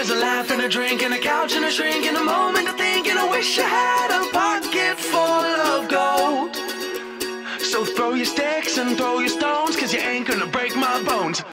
There's a laugh and a drink and a couch and a shrink and a moment to think and I wish I had a pocket full of gold. So throw your sticks and throw your stones, cause you ain't gonna break my bones.